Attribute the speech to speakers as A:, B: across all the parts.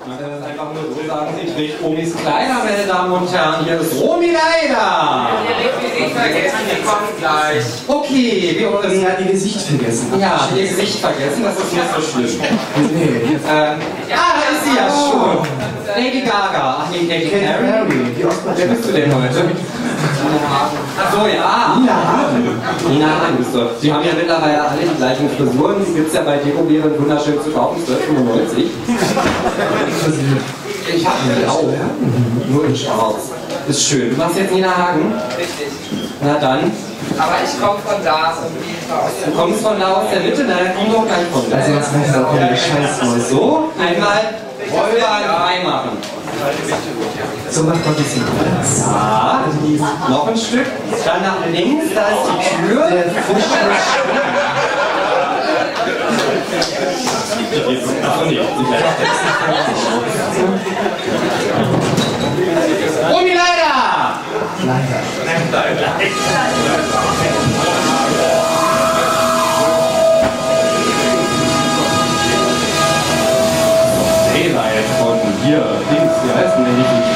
A: Man kann das einfach nur so sagen, sie trägt Omis Kleider, meine Damen und Herren. Hier ist Romy Leider.
B: Nicht vergessen, die kommt gleich.
A: Okay, wir
C: Sie
A: ähm,
C: hat ihr Gesicht vergessen.
A: ja, ihr Gesicht vergessen, das ist nicht so schlimm.
C: Nee.
A: Ähm, ah, da ist sie ja schon. Lady Gaga. Ach nee, Lady
C: die
A: Wer bist du denn heute? Ach so, ja.
C: Nina Hagen.
A: Nina Hagen bist du. Sie haben ja mittlerweile alle die gleichen Frisuren. Die gibt es ja bei Dekobären wunderschön zu kaufen, 12,95. Ich habe die auch. Nur in schwarz. Ist schön. Du machst jetzt Nina Hagen?
B: Richtig.
A: Na dann.
B: Aber ich komme von da die
A: Du kommst von da aus der Mitte, na dann komm doch gleich von da.
C: Also jetzt weiß ich auch wieder Scheiß
A: So, einmal.
C: So macht man ein bisschen Platz.
A: Ja, noch ein Stück. Dann nach links, da ist die Tür. Achso, nee, Omi heißt denn der nicht?
D: Die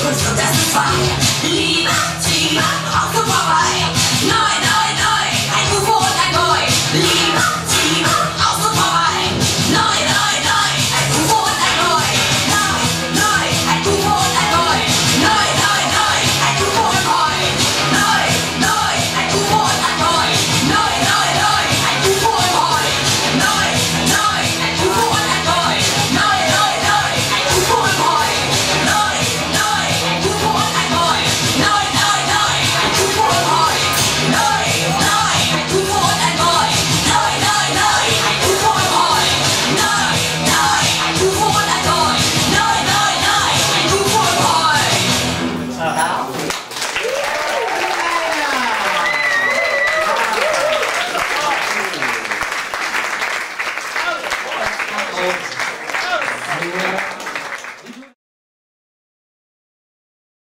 D: Control doesn't fire.